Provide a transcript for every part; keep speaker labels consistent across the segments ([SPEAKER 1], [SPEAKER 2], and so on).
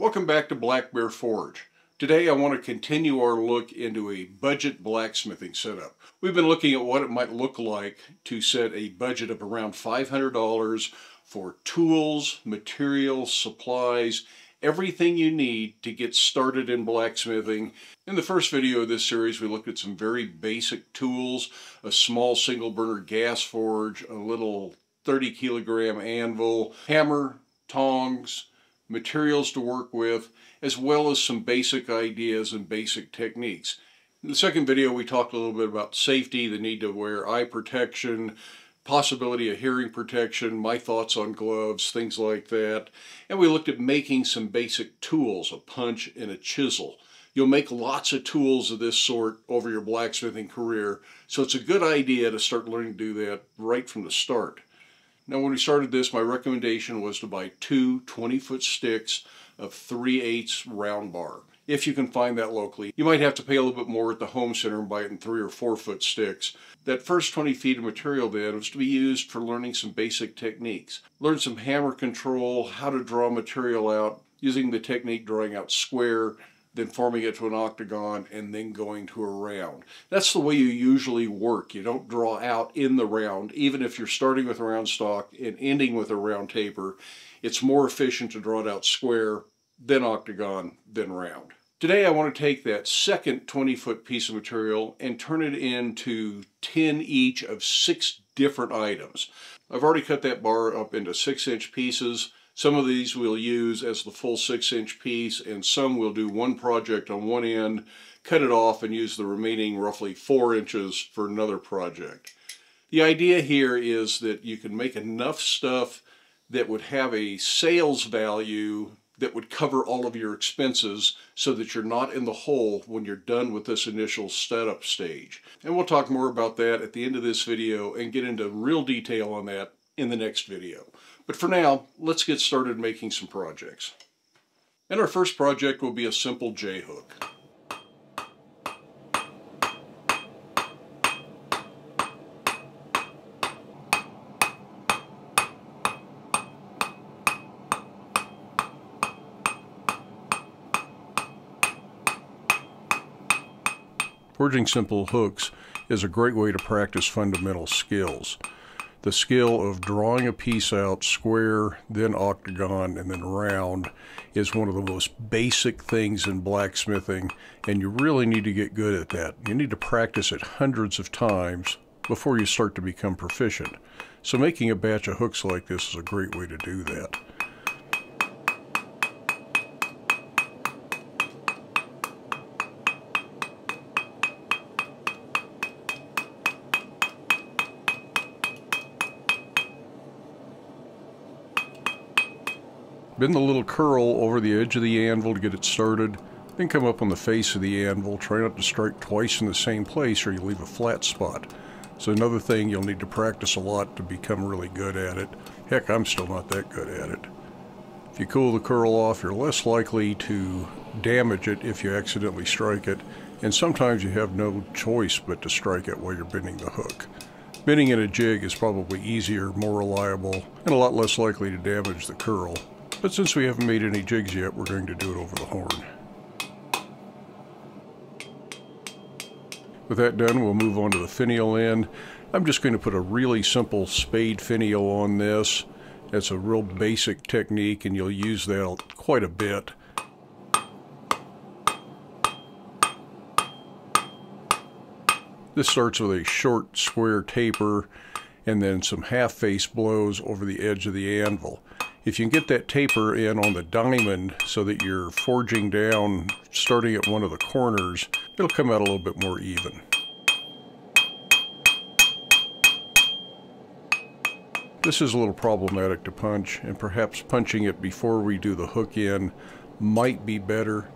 [SPEAKER 1] Welcome back to Black Bear Forge. Today I want to continue our look into a budget blacksmithing setup. We've been looking at what it might look like to set a budget of around $500 for tools, materials, supplies, everything you need to get started in blacksmithing. In the first video of this series we looked at some very basic tools, a small single burner gas forge, a little 30 kilogram anvil, hammer, tongs, materials to work with, as well as some basic ideas and basic techniques. In the second video, we talked a little bit about safety, the need to wear eye protection, possibility of hearing protection, my thoughts on gloves, things like that. And we looked at making some basic tools, a punch and a chisel. You'll make lots of tools of this sort over your blacksmithing career, so it's a good idea to start learning to do that right from the start. Now when we started this, my recommendation was to buy two 20-foot sticks of 3 8 round bar. If you can find that locally. You might have to pay a little bit more at the home center and buy it in 3 or 4 foot sticks. That first 20 feet of material then was to be used for learning some basic techniques. Learn some hammer control, how to draw material out, using the technique drawing out square, then forming it to an octagon, and then going to a round. That's the way you usually work. You don't draw out in the round, even if you're starting with a round stock and ending with a round taper. It's more efficient to draw it out square, then octagon, then round. Today I want to take that second 20-foot piece of material and turn it into 10 each of six different items. I've already cut that bar up into 6-inch pieces. Some of these we'll use as the full six inch piece and some we'll do one project on one end, cut it off and use the remaining roughly four inches for another project. The idea here is that you can make enough stuff that would have a sales value that would cover all of your expenses so that you're not in the hole when you're done with this initial setup stage. And we'll talk more about that at the end of this video and get into real detail on that in the next video. But for now, let's get started making some projects. And our first project will be a simple J-hook. Forging simple hooks is a great way to practice fundamental skills the skill of drawing a piece out square, then octagon, and then round is one of the most basic things in blacksmithing, and you really need to get good at that. You need to practice it hundreds of times before you start to become proficient. So making a batch of hooks like this is a great way to do that. Bend the little curl over the edge of the anvil to get it started, then come up on the face of the anvil. Try not to strike twice in the same place or you leave a flat spot. So another thing you'll need to practice a lot to become really good at it. Heck, I'm still not that good at it. If you cool the curl off, you're less likely to damage it if you accidentally strike it, and sometimes you have no choice but to strike it while you're bending the hook. Bending in a jig is probably easier, more reliable, and a lot less likely to damage the curl. But since we haven't made any jigs yet, we're going to do it over the horn. With that done, we'll move on to the finial end. I'm just going to put a really simple spade finial on this. It's a real basic technique and you'll use that quite a bit. This starts with a short square taper and then some half face blows over the edge of the anvil. If you can get that taper in on the diamond so that you're forging down starting at one of the corners, it'll come out a little bit more even. This is a little problematic to punch, and perhaps punching it before we do the hook in might be better,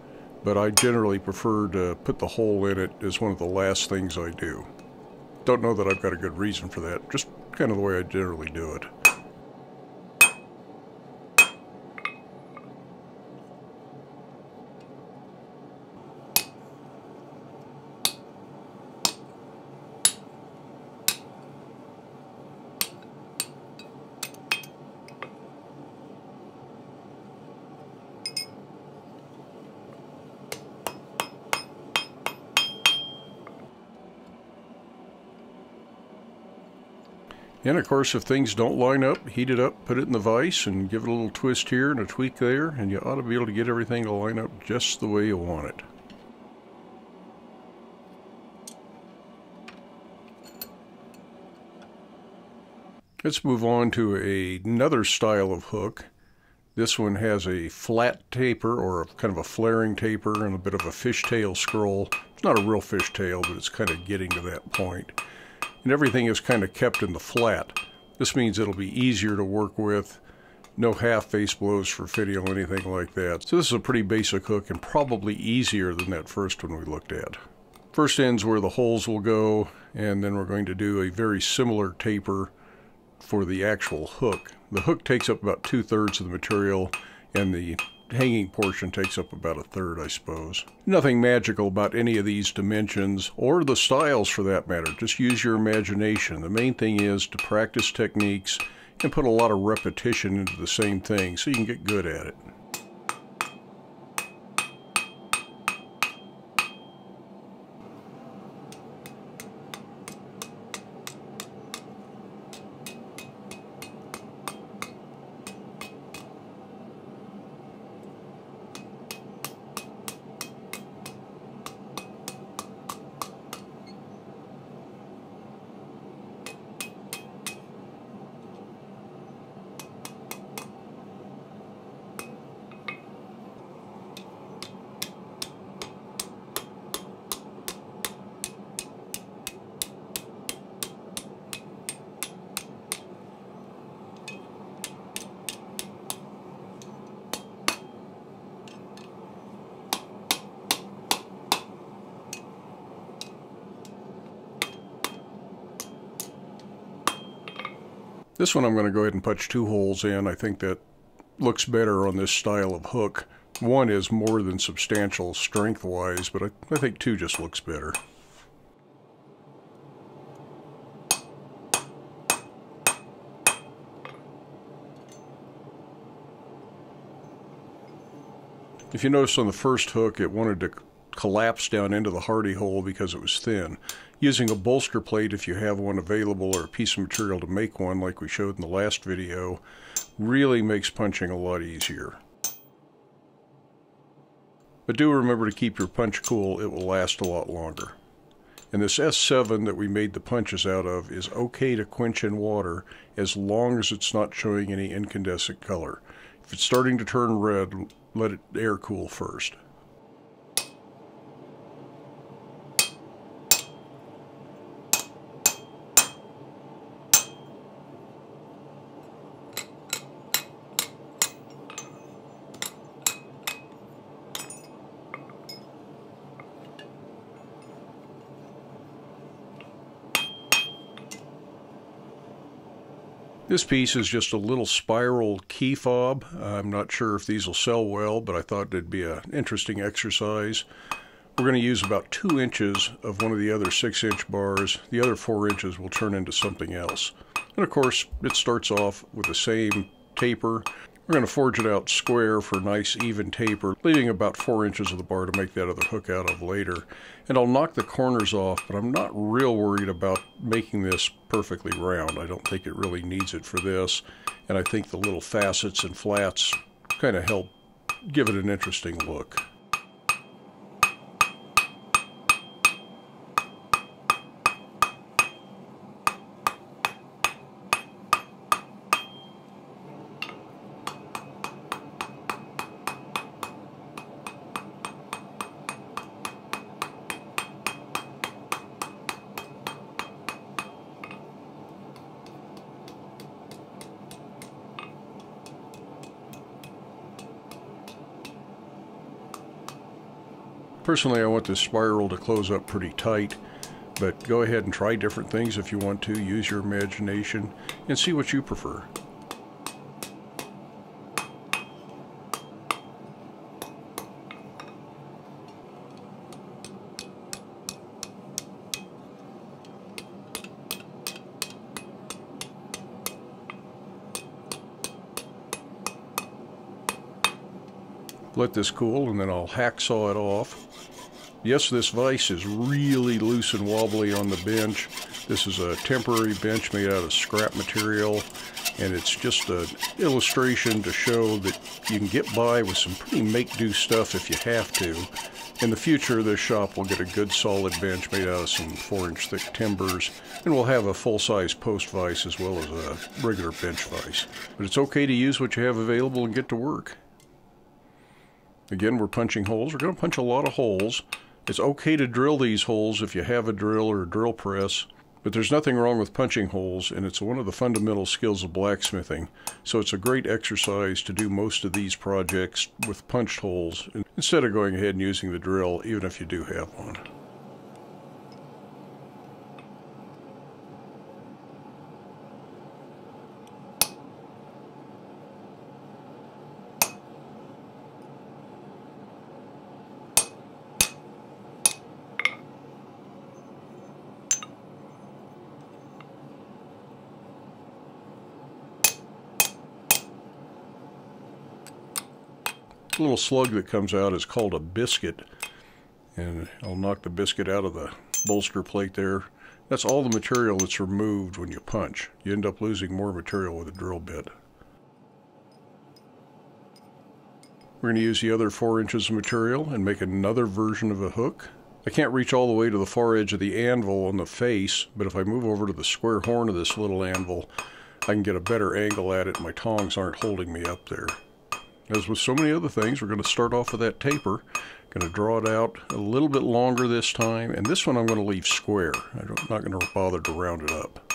[SPEAKER 1] but I generally prefer to put the hole in it as one of the last things I do. Don't know that I've got a good reason for that, just kind of the way I generally do it. And of course, if things don't line up, heat it up, put it in the vise, and give it a little twist here and a tweak there, and you ought to be able to get everything to line up just the way you want it. Let's move on to a, another style of hook. This one has a flat taper or a, kind of a flaring taper and a bit of a fishtail scroll. It's not a real fishtail, but it's kind of getting to that point. And everything is kind of kept in the flat. This means it'll be easier to work with. No half face blows for finial, anything like that. So this is a pretty basic hook and probably easier than that first one we looked at. First end's where the holes will go, and then we're going to do a very similar taper for the actual hook. The hook takes up about two-thirds of the material and the hanging portion takes up about a third, I suppose. Nothing magical about any of these dimensions, or the styles for that matter. Just use your imagination. The main thing is to practice techniques and put a lot of repetition into the same thing so you can get good at it. This one I'm going to go ahead and punch two holes in. I think that looks better on this style of hook. One is more than substantial strength-wise, but I, I think two just looks better. If you notice on the first hook, it wanted to collapse down into the hardy hole because it was thin. Using a bolster plate, if you have one available, or a piece of material to make one like we showed in the last video, really makes punching a lot easier. But do remember to keep your punch cool, it will last a lot longer. And this S7 that we made the punches out of is okay to quench in water as long as it's not showing any incandescent color. If it's starting to turn red, let it air cool first. This piece is just a little spiral key fob. I'm not sure if these will sell well, but I thought it'd be an interesting exercise. We're going to use about two inches of one of the other six inch bars. The other four inches will turn into something else. And of course, it starts off with the same taper. We're going to forge it out square for nice even taper, leaving about four inches of the bar to make that other hook out of later. And I'll knock the corners off, but I'm not real worried about making this perfectly round. I don't think it really needs it for this. And I think the little facets and flats kind of help give it an interesting look. Personally, I want this spiral to close up pretty tight, but go ahead and try different things if you want to. Use your imagination and see what you prefer. let this cool and then I'll hacksaw it off Yes, this vise is really loose and wobbly on the bench. This is a temporary bench made out of scrap material, and it's just an illustration to show that you can get by with some pretty make-do stuff if you have to. In the future, this shop will get a good solid bench made out of some 4-inch thick timbers, and we'll have a full-size post vise as well as a regular bench vise. But it's okay to use what you have available and get to work. Again, we're punching holes. We're going to punch a lot of holes. It's okay to drill these holes if you have a drill or a drill press, but there's nothing wrong with punching holes, and it's one of the fundamental skills of blacksmithing. So it's a great exercise to do most of these projects with punched holes instead of going ahead and using the drill, even if you do have one. Little slug that comes out is called a biscuit. And I'll knock the biscuit out of the bolster plate there. That's all the material that's removed when you punch. You end up losing more material with a drill bit. We're going to use the other four inches of material and make another version of a hook. I can't reach all the way to the far edge of the anvil on the face, but if I move over to the square horn of this little anvil, I can get a better angle at it. My tongs aren't holding me up there. As with so many other things, we're going to start off with that taper. Going to draw it out a little bit longer this time, and this one I'm going to leave square. I'm not going to bother to round it up.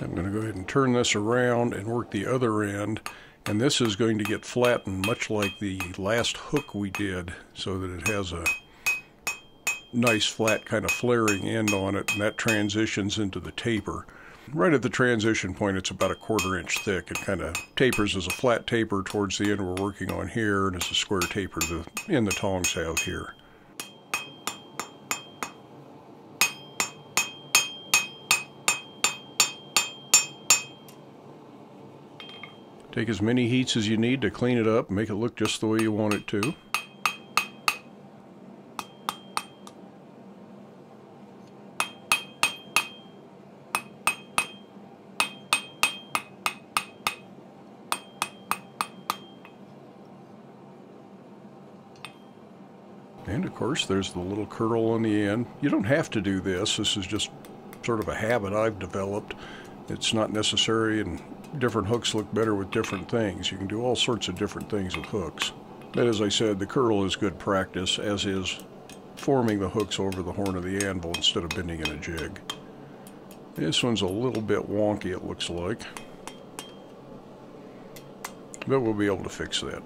[SPEAKER 1] I'm go ahead and turn this around and work the other end. And this is going to get flattened much like the last hook we did so that it has a nice flat kind of flaring end on it and that transitions into the taper. Right at the transition point it's about a quarter inch thick. It kind of tapers as a flat taper towards the end we're working on here and as a square taper the end the tongs have here. Take as many heats as you need to clean it up, make it look just the way you want it to. And of course, there's the little curl on the end. You don't have to do this. This is just sort of a habit I've developed. It's not necessary and different hooks look better with different things. You can do all sorts of different things with hooks. But as I said, the curl is good practice, as is forming the hooks over the horn of the anvil instead of bending in a jig. This one's a little bit wonky, it looks like. But we'll be able to fix that.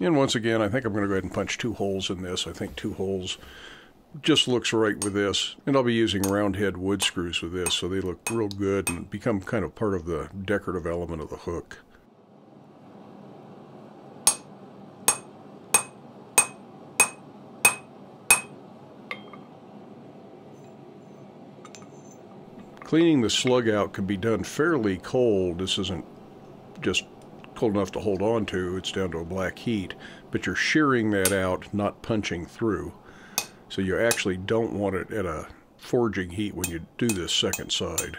[SPEAKER 1] And once again, I think I'm going to go ahead and punch two holes in this. I think two holes just looks right with this. And I'll be using round head wood screws with this, so they look real good and become kind of part of the decorative element of the hook. Cleaning the slug out can be done fairly cold. This isn't just cold enough to hold on to. It's down to a black heat, but you're shearing that out, not punching through. So you actually don't want it at a forging heat when you do this second side.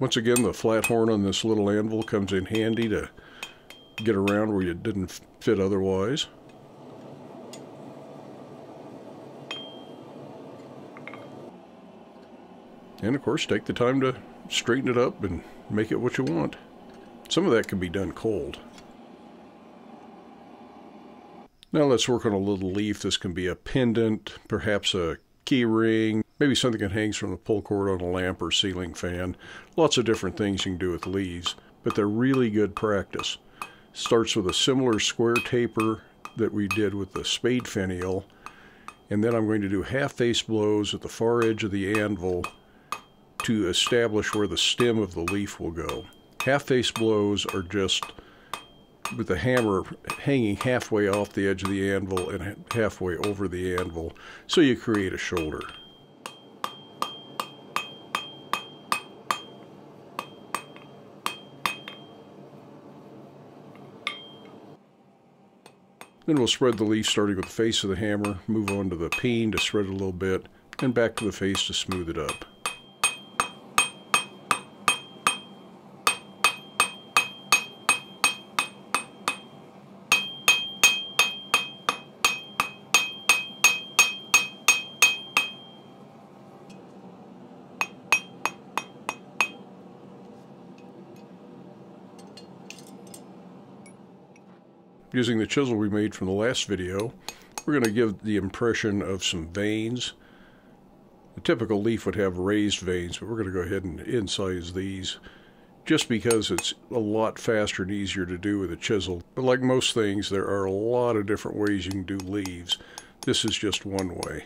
[SPEAKER 1] Once again, the flat horn on this little anvil comes in handy to get around where you didn't fit otherwise. And of course, take the time to straighten it up and make it what you want. Some of that can be done cold. Now let's work on a little leaf. This can be a pendant, perhaps a key ring, maybe something that hangs from the pull cord on a lamp or ceiling fan. Lots of different things you can do with leaves, but they're really good practice. Starts with a similar square taper that we did with the spade finial, and then I'm going to do half face blows at the far edge of the anvil to establish where the stem of the leaf will go. Half face blows are just with the hammer hanging halfway off the edge of the anvil and halfway over the anvil so you create a shoulder. Then we'll spread the leaf starting with the face of the hammer, move on to the peen to spread it a little bit, and back to the face to smooth it up. Using the chisel we made from the last video, we're going to give the impression of some veins. A typical leaf would have raised veins, but we're going to go ahead and incise these just because it's a lot faster and easier to do with a chisel. But like most things, there are a lot of different ways you can do leaves. This is just one way.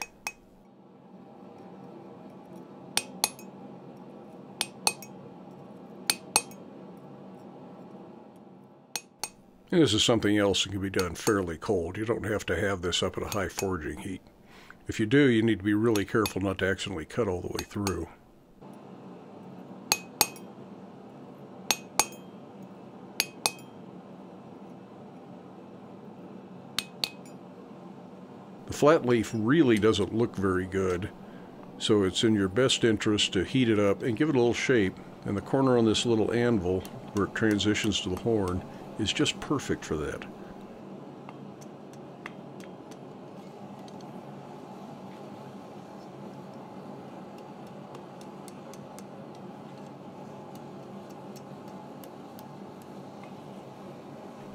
[SPEAKER 1] This is something else that can be done fairly cold. You don't have to have this up at a high forging heat. If you do, you need to be really careful not to accidentally cut all the way through. The flat leaf really doesn't look very good, so it's in your best interest to heat it up and give it a little shape. And the corner on this little anvil, where it transitions to the horn, is just perfect for that.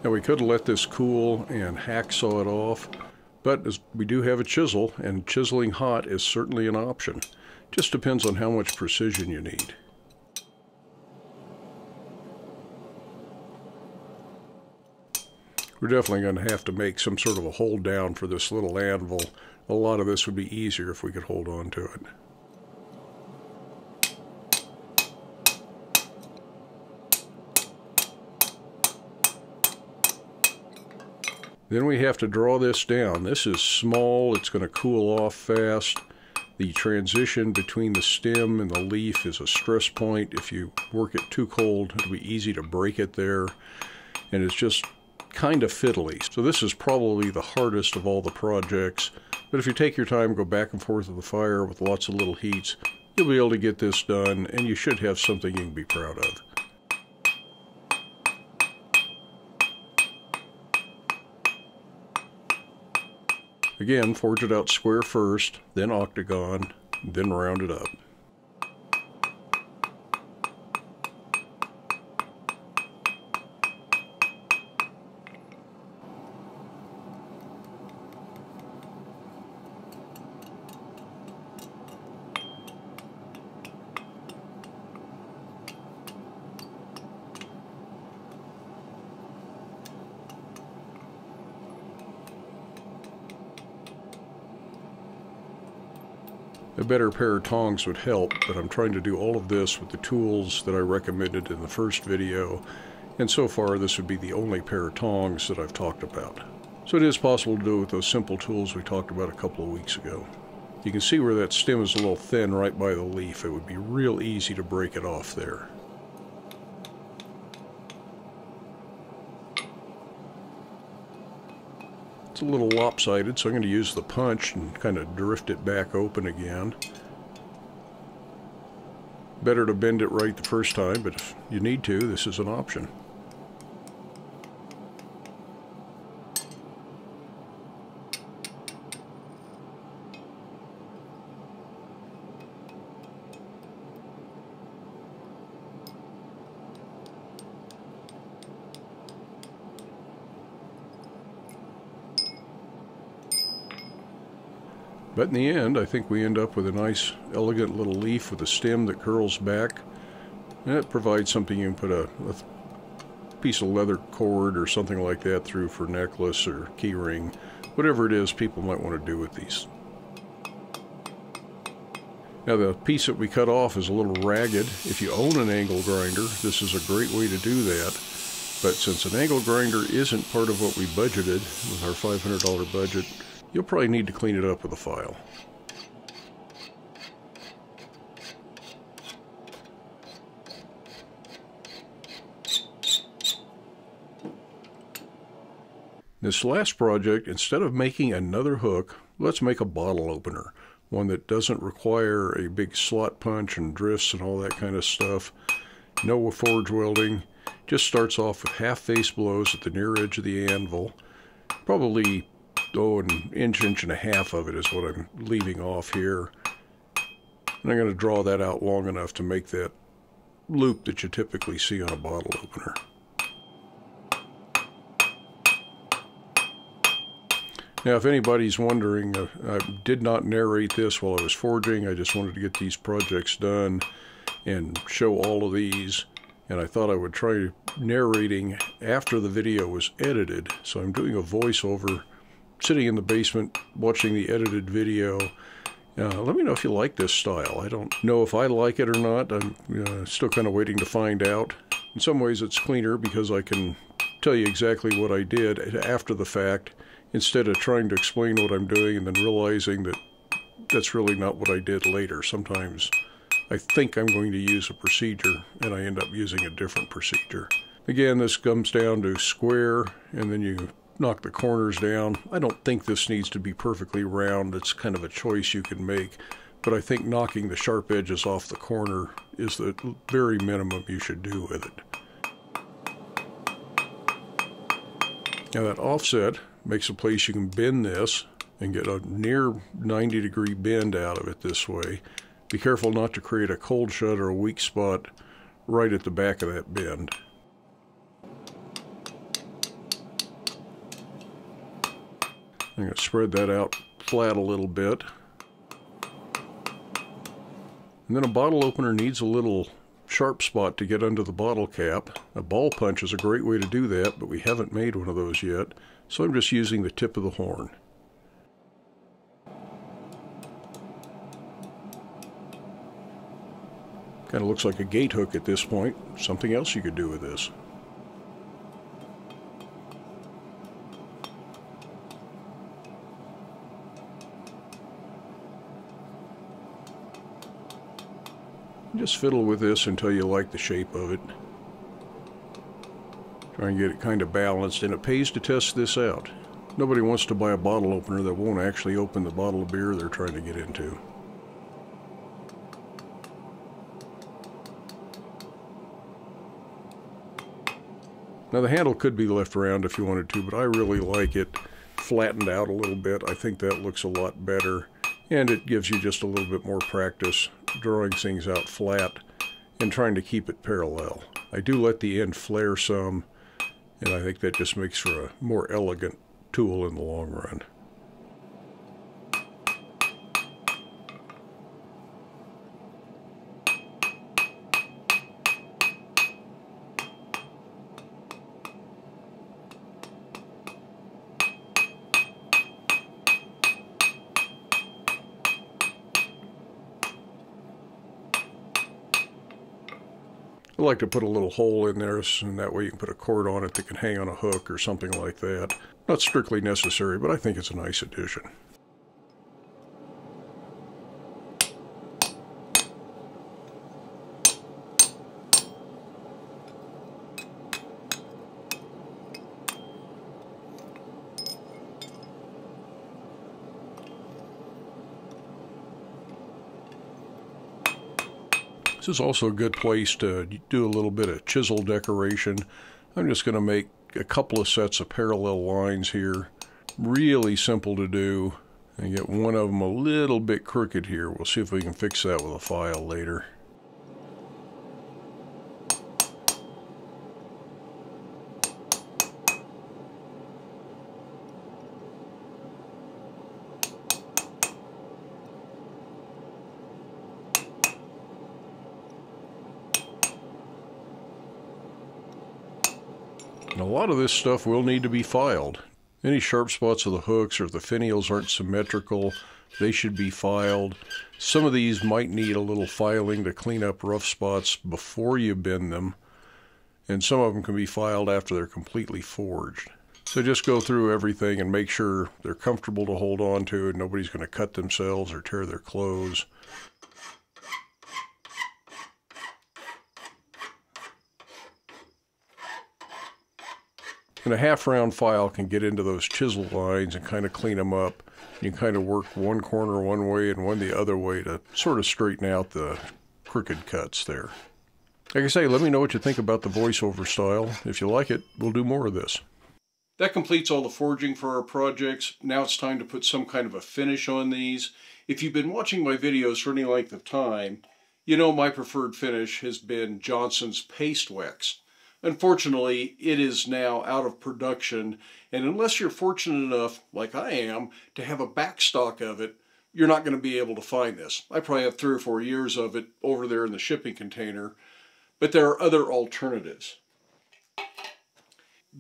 [SPEAKER 1] Now we could let this cool and hacksaw it off, but we do have a chisel, and chiseling hot is certainly an option. Just depends on how much precision you need. We're definitely going to have to make some sort of a hold down for this little anvil. A lot of this would be easier if we could hold on to it. Then we have to draw this down. This is small, it's going to cool off fast. The transition between the stem and the leaf is a stress point. If you work it too cold, it'll be easy to break it there. And it's just kind of fiddly. So this is probably the hardest of all the projects. But if you take your time, go back and forth with the fire with lots of little heats, you'll be able to get this done and you should have something you can be proud of. Again, forge it out square first, then octagon, then round it up. A better pair of tongs would help, but I'm trying to do all of this with the tools that I recommended in the first video, and so far this would be the only pair of tongs that I've talked about. So it is possible to do it with those simple tools we talked about a couple of weeks ago. You can see where that stem is a little thin right by the leaf. It would be real easy to break it off there. It's a little lopsided, so I'm going to use the punch and kind of drift it back open again. Better to bend it right the first time, but if you need to, this is an option. But in the end, I think we end up with a nice, elegant little leaf with a stem that curls back. And it provides something you can put a, a piece of leather cord or something like that through for necklace or keyring, whatever it is people might want to do with these. Now the piece that we cut off is a little ragged. If you own an angle grinder, this is a great way to do that. But since an angle grinder isn't part of what we budgeted with our $500 budget, You'll probably need to clean it up with a file. This last project, instead of making another hook, let's make a bottle opener. One that doesn't require a big slot punch and drifts and all that kind of stuff. No forge welding. Just starts off with half face blows at the near edge of the anvil. Probably oh, an inch, inch and a half of it is what I'm leaving off here. And I'm going to draw that out long enough to make that loop that you typically see on a bottle opener. Now, if anybody's wondering, uh, I did not narrate this while I was forging. I just wanted to get these projects done and show all of these. And I thought I would try narrating after the video was edited. So I'm doing a voiceover sitting in the basement watching the edited video. Uh, let me know if you like this style. I don't know if I like it or not. I'm uh, still kind of waiting to find out. In some ways, it's cleaner because I can tell you exactly what I did after the fact instead of trying to explain what I'm doing and then realizing that that's really not what I did later. Sometimes I think I'm going to use a procedure and I end up using a different procedure. Again, this comes down to square and then you knock the corners down. I don't think this needs to be perfectly round. It's kind of a choice you can make. But I think knocking the sharp edges off the corner is the very minimum you should do with it. Now that offset makes a place you can bend this and get a near 90 degree bend out of it this way. Be careful not to create a cold shut or a weak spot right at the back of that bend. I'm going to spread that out flat a little bit. And then a bottle opener needs a little sharp spot to get under the bottle cap. A ball punch is a great way to do that, but we haven't made one of those yet, so I'm just using the tip of the horn. Kind of looks like a gate hook at this point. Something else you could do with this. Just fiddle with this until you like the shape of it. Try and get it kind of balanced, and it pays to test this out. Nobody wants to buy a bottle opener that won't actually open the bottle of beer they're trying to get into. Now the handle could be left around if you wanted to, but I really like it flattened out a little bit. I think that looks a lot better and it gives you just a little bit more practice drawing things out flat and trying to keep it parallel. I do let the end flare some, and I think that just makes for a more elegant tool in the long run. Like to put a little hole in there and that way you can put a cord on it that can hang on a hook or something like that. Not strictly necessary, but I think it's a nice addition. This is also a good place to do a little bit of chisel decoration. I'm just going to make a couple of sets of parallel lines here. Really simple to do. And get one of them a little bit crooked here. We'll see if we can fix that with a file later. Of this stuff will need to be filed. Any sharp spots of the hooks or the finials aren't symmetrical, they should be filed. Some of these might need a little filing to clean up rough spots before you bend them. And some of them can be filed after they're completely forged. So just go through everything and make sure they're comfortable to hold on to and nobody's going to cut themselves or tear their clothes. And a half round file can get into those chisel lines and kind of clean them up. You kind of work one corner one way and one the other way to sort of straighten out the crooked cuts there. Like I say, let me know what you think about the voiceover style. If you like it, we'll do more of this. That completes all the forging for our projects. Now it's time to put some kind of a finish on these. If you've been watching my videos for any length of time, you know my preferred finish has been Johnson's Paste Wax. Unfortunately, it is now out of production, and unless you're fortunate enough, like I am, to have a backstock of it, you're not going to be able to find this. I probably have three or four years of it over there in the shipping container, but there are other alternatives.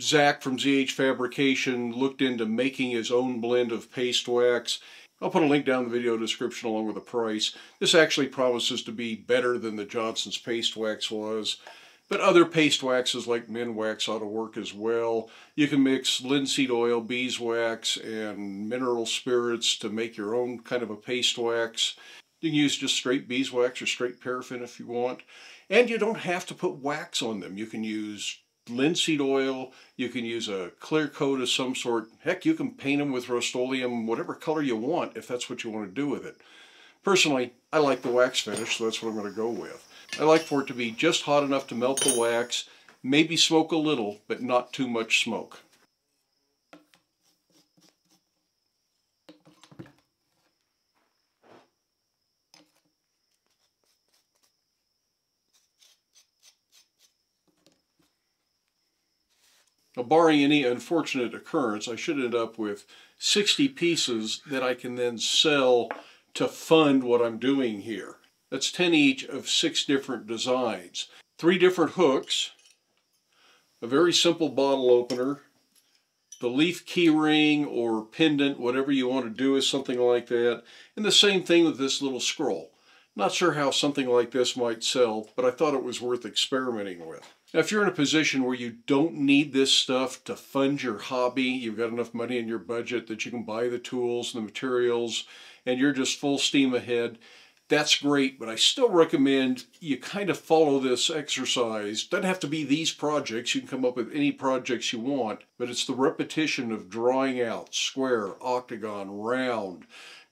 [SPEAKER 1] Zach from ZH Fabrication looked into making his own blend of paste wax. I'll put a link down in the video description along with the price. This actually promises to be better than the Johnson's paste wax was. But other paste waxes like Minwax ought to work as well. You can mix linseed oil, beeswax, and mineral spirits to make your own kind of a paste wax. You can use just straight beeswax or straight paraffin if you want. And you don't have to put wax on them. You can use linseed oil, you can use a clear coat of some sort. Heck, you can paint them with Rust-Oleum, whatever color you want, if that's what you want to do with it. Personally, I like the wax finish, so that's what I'm going to go with. I like for it to be just hot enough to melt the wax, maybe smoke a little, but not too much smoke. Now, barring any unfortunate occurrence, I should end up with 60 pieces that I can then sell to fund what I'm doing here. That's 10 each of six different designs. Three different hooks, a very simple bottle opener, the leaf keyring or pendant, whatever you want to do is something like that. And the same thing with this little scroll. Not sure how something like this might sell, but I thought it was worth experimenting with. Now, if you're in a position where you don't need this stuff to fund your hobby, you've got enough money in your budget that you can buy the tools and the materials, and you're just full steam ahead, that's great, but I still recommend you kind of follow this exercise. Doesn't have to be these projects. You can come up with any projects you want, but it's the repetition of drawing out square, octagon, round,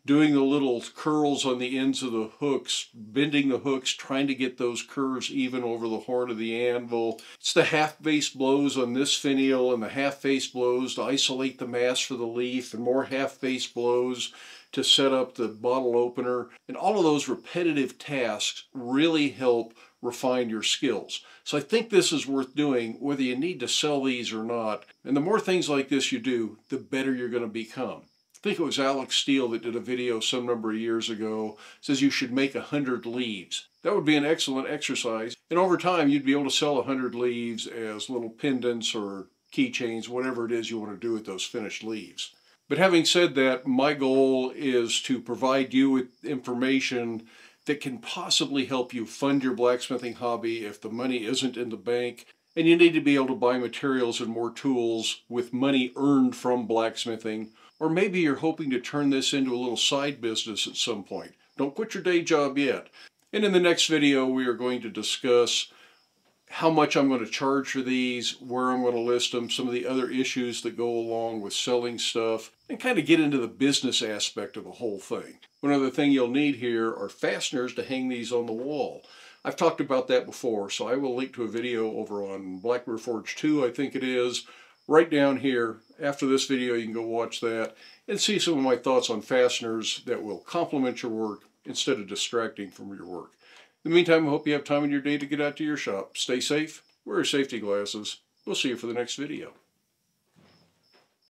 [SPEAKER 1] doing the little curls on the ends of the hooks, bending the hooks, trying to get those curves even over the horn of the anvil. It's the half face blows on this finial and the half face blows to isolate the mass for the leaf and more half face blows to set up the bottle opener. And all of those repetitive tasks really help refine your skills. So I think this is worth doing whether you need to sell these or not. And the more things like this you do, the better you're going to become. I think it was Alex Steele that did a video some number of years ago, says you should make a hundred leaves. That would be an excellent exercise. And over time, you'd be able to sell a hundred leaves as little pendants or keychains, whatever it is you want to do with those finished leaves. But having said that, my goal is to provide you with information that can possibly help you fund your blacksmithing hobby if the money isn't in the bank. And you need to be able to buy materials and more tools with money earned from blacksmithing. Or maybe you're hoping to turn this into a little side business at some point. Don't quit your day job yet. And in the next video, we are going to discuss how much I'm going to charge for these, where I'm going to list them, some of the other issues that go along with selling stuff, and kind of get into the business aspect of the whole thing. One other thing you'll need here are fasteners to hang these on the wall. I've talked about that before, so I will link to a video over on Black Bear Forge 2, I think it is, right down here. After this video, you can go watch that and see some of my thoughts on fasteners that will complement your work instead of distracting from your work. In the meantime, I hope you have time in your day to get out to your shop. Stay safe, wear your safety glasses. We'll see you for the next video.